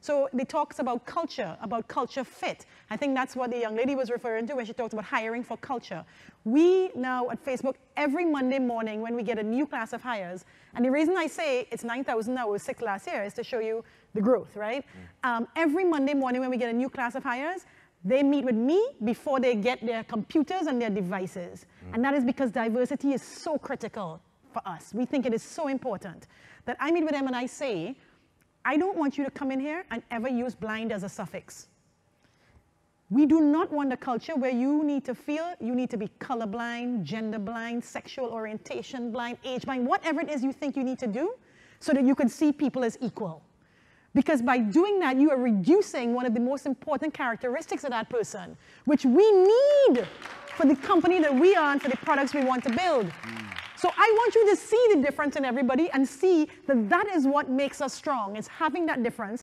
So they talks about culture, about culture fit. I think that's what the young lady was referring to when she talked about hiring for culture. We now at Facebook, every Monday morning when we get a new class of hires, and the reason I say it's 9,000 now, it was six last year, is to show you the growth, right? Mm. Um, every Monday morning when we get a new class of hires, they meet with me before they get their computers and their devices. Mm. And that is because diversity is so critical for us. We think it is so important that I meet with them and I say, I don't want you to come in here and ever use blind as a suffix. We do not want a culture where you need to feel you need to be colorblind, gender blind, sexual orientation blind, age blind, whatever it is you think you need to do so that you can see people as equal. Because by doing that, you are reducing one of the most important characteristics of that person, which we need for the company that we are and for the products we want to build. Mm. So I want you to see the difference in everybody and see that that is what makes us strong. It's having that difference